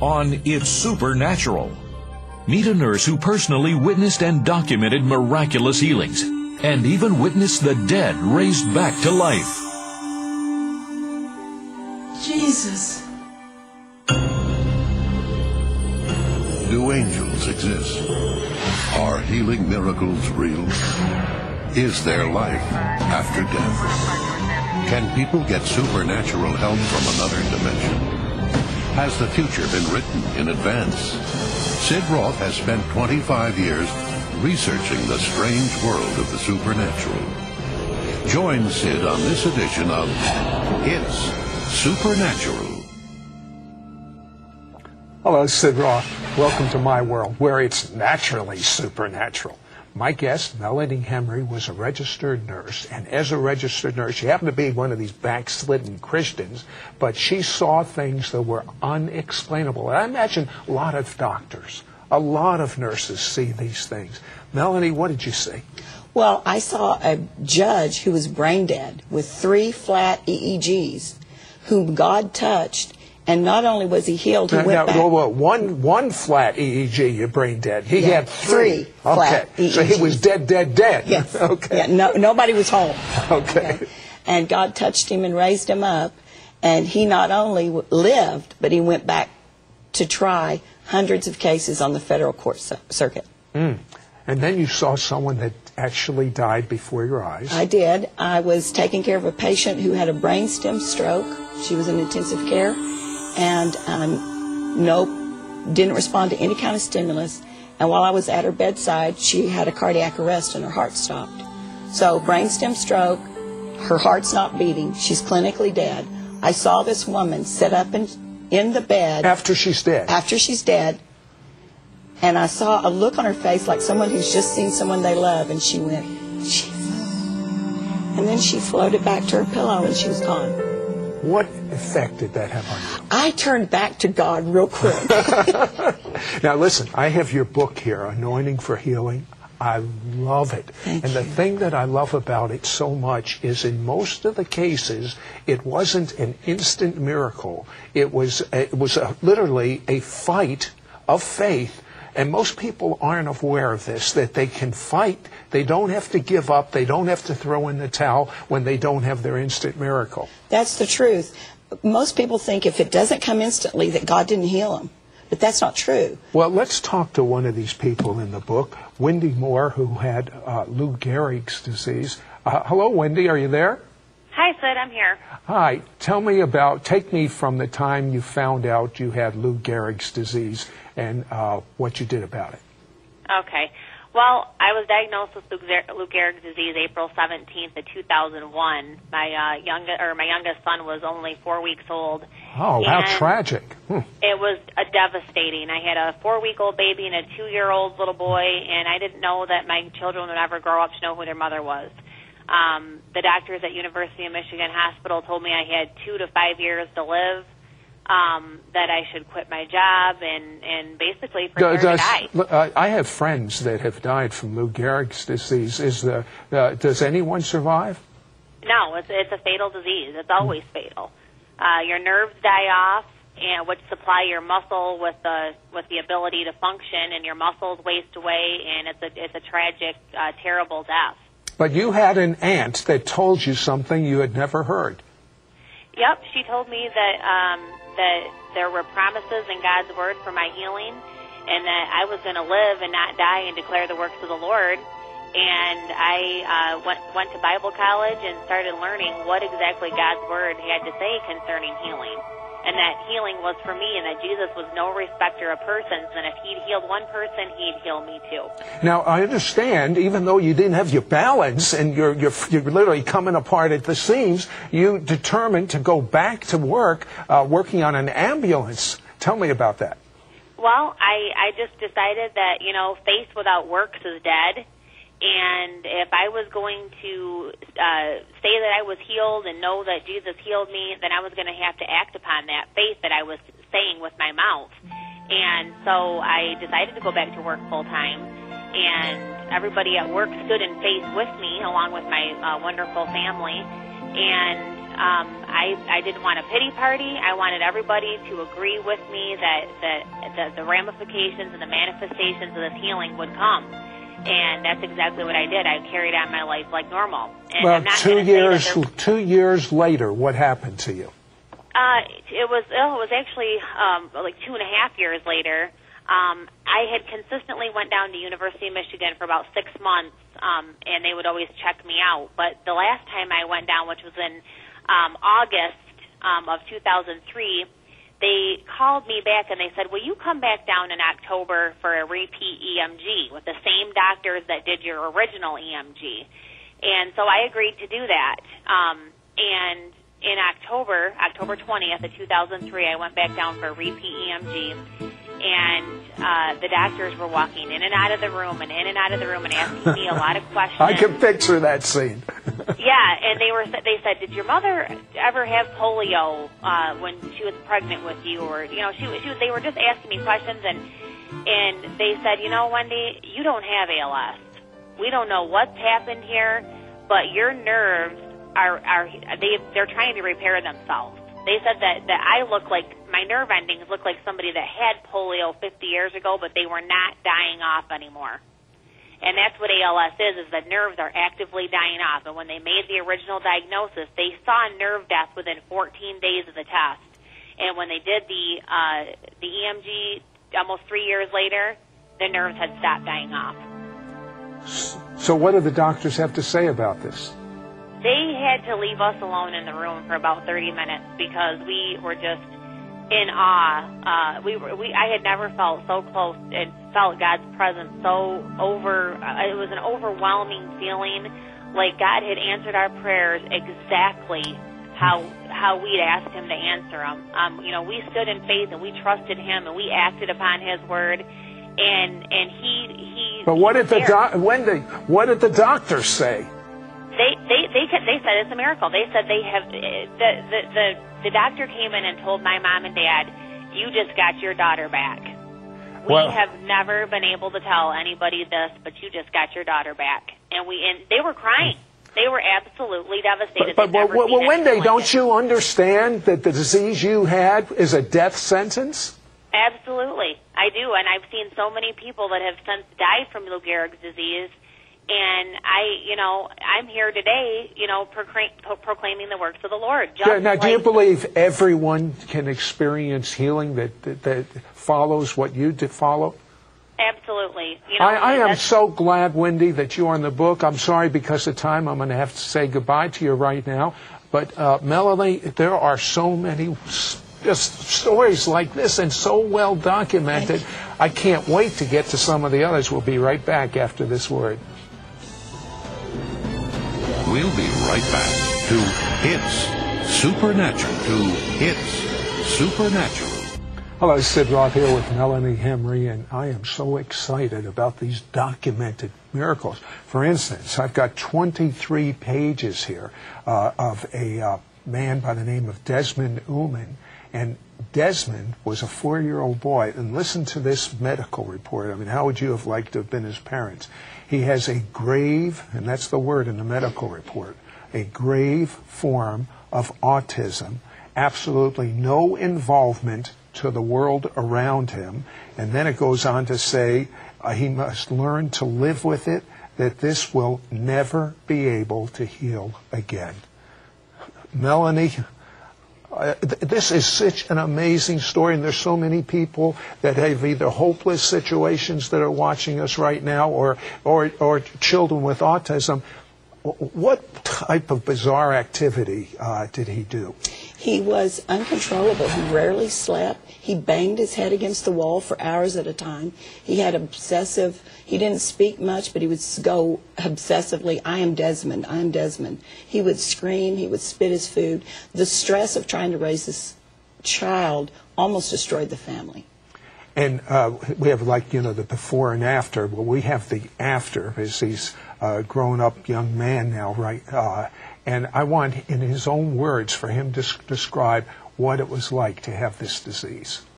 on It's Supernatural. Meet a nurse who personally witnessed and documented miraculous healings and even witnessed the dead raised back to life. Jesus. Do angels exist? Are healing miracles real? Is there life after death? Can people get supernatural help from another dimension? Has the future been written in advance? Sid Roth has spent 25 years researching the strange world of the supernatural. Join Sid on this edition of It's Supernatural. Hello, Sid Roth. Welcome to my world, where it's naturally supernatural. My guest, Melanie Hemry, was a registered nurse, and as a registered nurse, she happened to be one of these backslidden Christians, but she saw things that were unexplainable. And I imagine a lot of doctors, a lot of nurses see these things. Melanie, what did you see? Well, I saw a judge who was brain dead with three flat EEGs, whom God touched, and not only was he healed, he Now, went now, back. one, one flat EEG, you're brain dead. He Yeah, had three. three flat okay. So he was dead, dead, dead. Yes. okay. Yeah, no, nobody was home. Okay. And God touched him and raised him up, and he not only lived, but he went back to try hundreds of cases on the federal court cir- circuit. Hmm. And then you saw someone that actually died before your eyes. I did. I was taking care of a patient who had a brainstem stroke. She was in intensive care, and um, nope, didn't respond to any kind of stimulus. And while I was at her bedside, she had a cardiac arrest and her heart stopped. So brainstem stroke, her heart's not beating. She's clinically dead. I saw this woman sit up in, in the bed After she's dead. after she's dead, and I saw a look on her face like someone who's just seen someone they love, and she went, Jesus. And then she floated back to her pillow and she was gone. What effect did that have on you? I turned back to God real quick. Now, listen, I have your book here, Anointing for Healing. I love it. Thank and the you. thing that I love about it so much is in most of the cases, it wasn't an instant miracle. It was, it was a, literally a fight of faith. And most people aren't aware of this, that they can fight. They don't have to give up. They don't have to throw in the towel when they don't have their instant miracle. That's the truth. Most people think if it doesn't come instantly that God didn't heal them. But that's not true. Well, let's talk to one of these people in the book, Wendy Moore, who had uh, Lou Gehrig's disease. Uh, hello, Wendy, are you there? Hi, Sid. I'm here. Hi. Tell me about, take me from the time you found out you had Lou Gehrig's disease and uh, what you did about it. Okay. Well, I was diagnosed with Lou Gehrig's disease April 17th of 2001. My uh, youngest or my youngest son was only four weeks old. Oh, how tragic. Hmm. It was a devastating. I had a four-week-old baby and a two-year-old little boy, and I didn't know that my children would ever grow up to know who their mother was. Um, the doctors at University of Michigan Hospital told me I had two to five years to live. Um, that I should quit my job and and basically prepare Does- to die. I have friends that have died from Lou Gehrig's disease. Is the, uh, does anyone survive? No, it's it's a fatal disease. It's always fatal. Uh, your nerves die off, and which supply your muscle with the with the ability to function, and your muscles waste away, and it's a it's a tragic, uh, terrible death. But you had an aunt that told you something you had never heard. Yep, she told me that um, that there were promises in God's word for my healing, and that I was going to live and not die and declare the works of the Lord. And I uh, went went to Bible college and started learning what exactly God's word had to say concerning healing, and that healing was for me, and that Jesus was no respecter of persons, and if He'd healed one person, He'd heal me too. Now I understand, even though you didn't have your balance and you're you're, you're literally coming apart at the seams, you determined to go back to work, uh, working on an ambulance. Tell me about that. Well, I I just decided that you know faith without works is dead, and if I was going to uh, say that I was healed and know that Jesus healed me, then I was going to have to act upon that faith that I was saying with my mouth. And so I decided to go back to work full time, and everybody at work stood in faith with me, along with my uh, wonderful family, and um, I I didn't want a pity party. I wanted everybody to agree with me that that the, the ramifications and the manifestations of this healing would come. And that's exactly what I did. I carried on my life like normal. And Well, I'm not two gonna say that years two years later, what happened to you? Uh, it was oh, it was actually um, like two and a half years later. Um, I had consistently went down to University of Michigan for about six months, um, and they would always check me out. But the last time I went down, which was in um, August um, of 2003, they called me back and they said, "Will you come back down in October for a repeat EMG with the same doctors that did your original EMG?" And so I agreed to do that. Um, and in October, October 20th of 2003, I went back down for a repeat EMG, and uh, the doctors were walking in and out of the room and in and out of the room and asking me a lot of questions. I can picture that scene. Yeah, and they were they said, "Did your mother ever have polio uh, when she was pregnant with you?" Or you know, she she. They were just asking me questions, and and they said, "You know, Wendy, you don't have ALS. We don't know what's happened here, but your nerves are are they they're trying to repair themselves." They said that that I look like my nerve endings look like somebody that had polio 50 years ago, but they were not dying off anymore. And that's what ALS is, is that nerves are actively dying off. And when they made the original diagnosis, they saw nerve death within 14 days of the test. And when they did the, uh, the EMG almost three years later, the nerves had stopped dying off. So, what do the doctors have to say about this? They had to leave us alone in the room for about 30 minutes because we were just in awe. Uh, we were, we, I had never felt so close and felt God's presence so over, uh, it was an overwhelming feeling like God had answered our prayers exactly how, how we'd asked Him to answer them. Um, you know, we stood in faith and we trusted Him and we acted upon His word and, and He, He. But what did the doc- there. Wendy? What did the doctors say? They they they ca- they said it's a miracle. They said they have the the the the doctor came in and told my mom and dad, "You just got your daughter back." We Well- have never been able to tell anybody this, but you just got your daughter back, and we and they were crying. They were absolutely devastated. But, but well, well, Wendy, don't it. you understand that the disease you had is a death sentence? Absolutely, I do, and I've seen so many people that have since died from Lou Gehrig's disease. And I, you know, I'm here today, you know, proclaim, proclaiming the works of the Lord. Just Yeah, now, do you believe everyone can experience healing that, that, that follows what you did follow? Absolutely. You know, I, I am so glad, Wendy, that you're in the book. I'm sorry because of time. I'm going to have to say goodbye to you right now. But uh, Melanie, there are so many just stories like this and so well documented. I can't wait to get to some of the others. We'll be right back after this word. We'll be right back to It's Supernatural. To It's Supernatural. Hello, Sid Roth here with Melanie Hemry, and I am so excited about these documented miracles. For instance, I've got 23 pages here uh, of a uh, man by the name of Desmond Uman, and Desmond was a four-year-old boy. And listen to this medical report. I mean, how would you have liked to have been his parents? He has a grave, and that's the word in the medical report, a grave form of autism, absolutely no involvement to the world around him. And then it goes on to say uh, he must learn to live with it, that this will never be able to heal again. Melanie, th- this is such an amazing story, and there's so many people that have either hopeless situations that are watching us right now, or or or children with autism. What type of bizarre activity uh, did he do? He was uncontrollable. He rarely slept. He banged his head against the wall for hours at a time. He had obsessive, he didn't speak much, but he would go obsessively, I am Desmond, I am Desmond. He would scream, he would spit his food. The stress of trying to raise this child almost destroyed the family. And uh, we have like you know the before and after. Well, we have the after as he's a grown-up young man now, right? Uh, and I want, in his own words, for him to describe what it was like to have this disease.